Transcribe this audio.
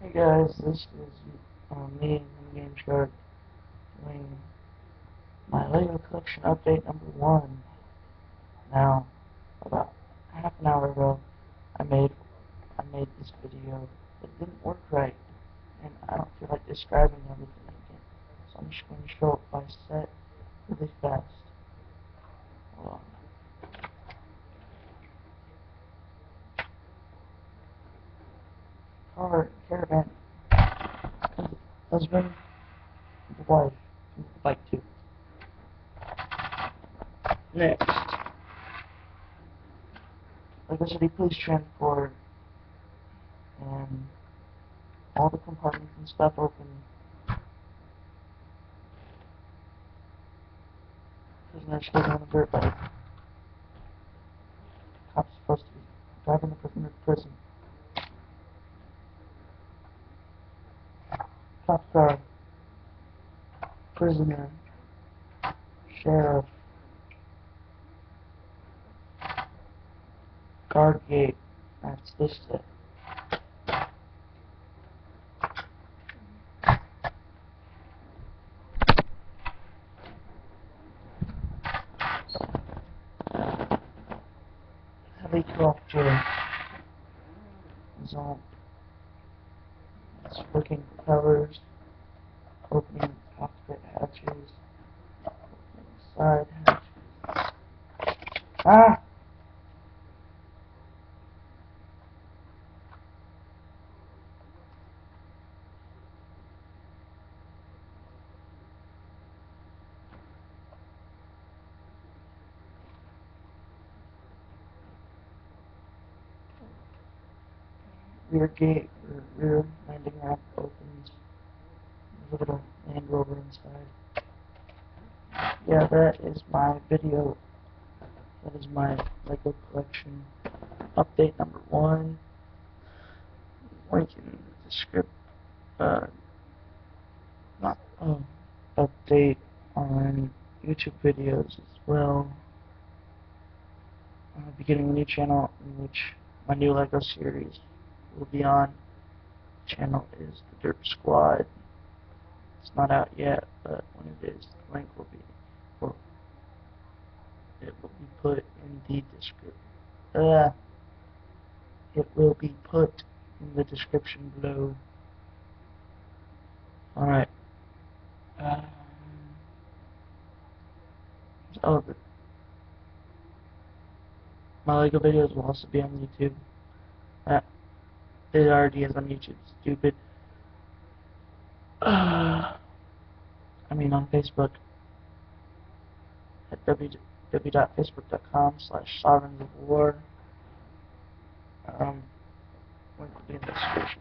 Hey guys, this is um, me and Game Shark doing my LEGO collection update number one. Now, about half an hour ago, I made I made this video, it didn't work right, and I don't feel like describing everything again. So I'm just going to show it by set really fast. Hold on. Caravan husband, the wife, bike too. Next, Lego City Police Transport, and all the compartments and stuff open. Prisoner sleeping on a dirt bike. Cop's supposed to be driving the prisoner to prison. Car. Prisoner. Sheriff. Guard gate. That's set. Helicopter. Is all it's working covers, side. Ah! rear gate rear landing ramp opens. There's a little Land Rover inside. Yeah, that is my video. That is my Lego collection update number one. Link in the script. Uh, not oh, update on YouTube videos as well. I'll be getting a new channel in which my new LEGO series will be on. Channel is the Derp Squad. It's not out yet, but when it is, the link will be, well, it will be put in the description. Uh, it will be put in the description below. Alright. Um, oh, my LEGO videos will also be on YouTube. Uh, it already is on YouTube, stupid. Uh, I mean on Facebook at www.facebook.com slash sovereigns of war. Um, link will be in the description